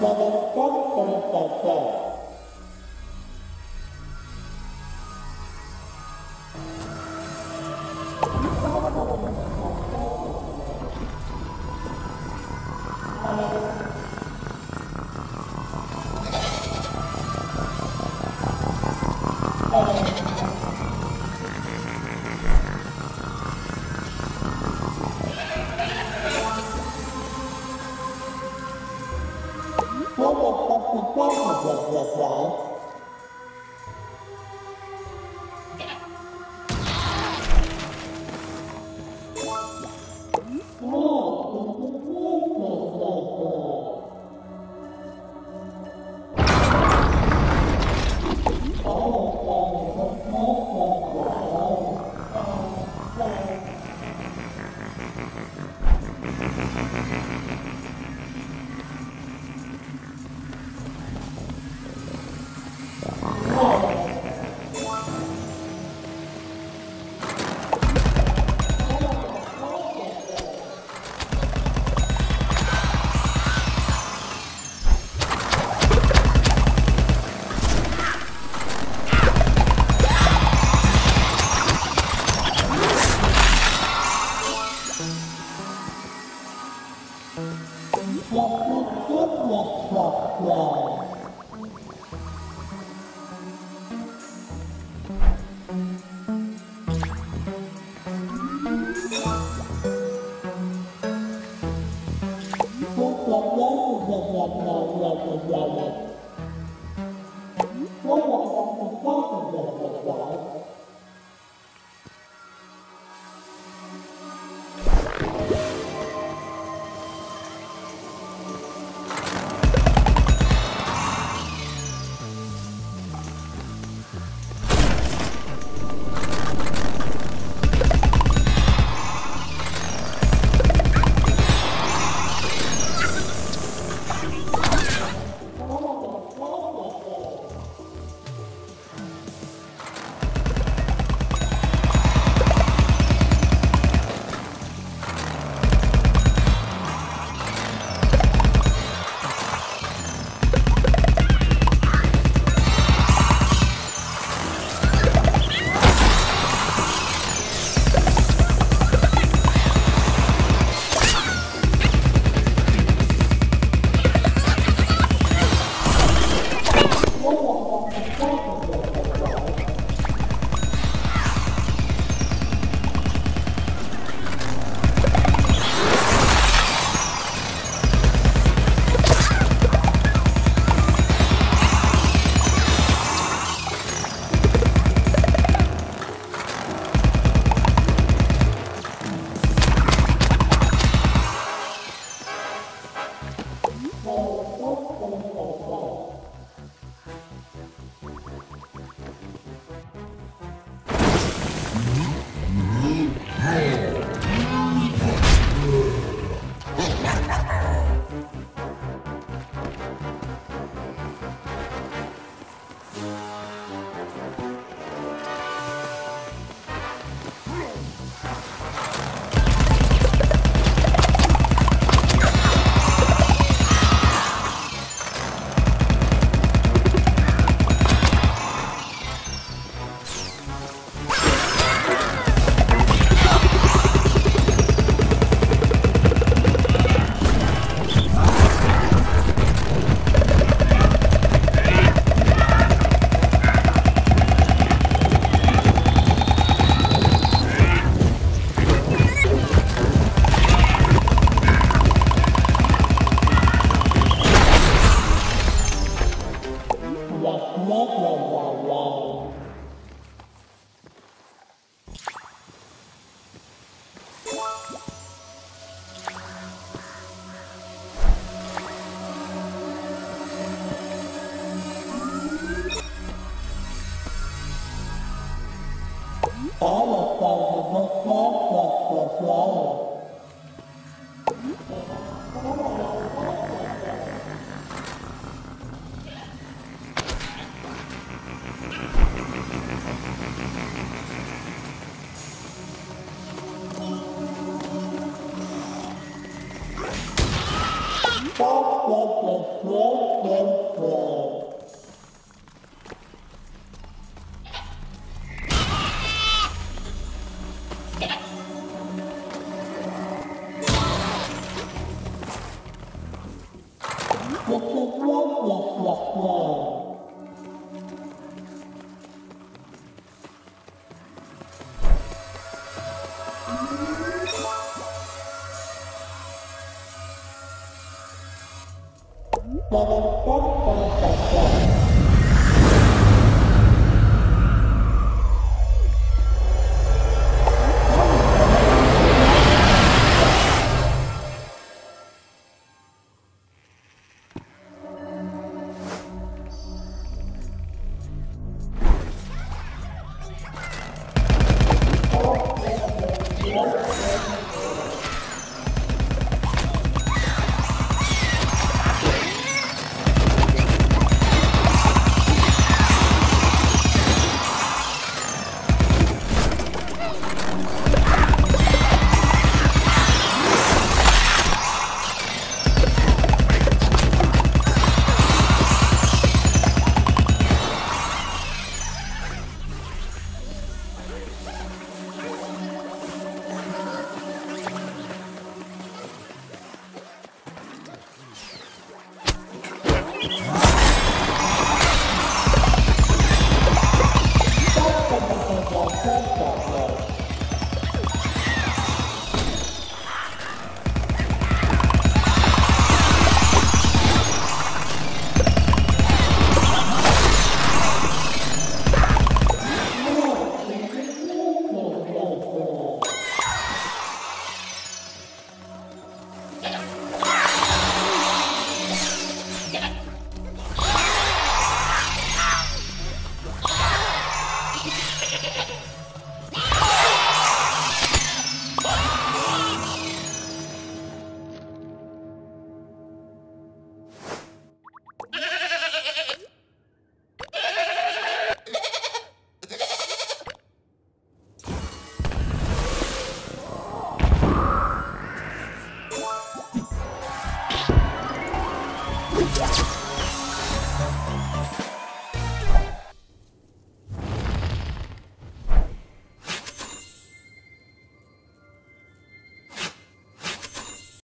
da da da da da da บอ黄啊。Bye.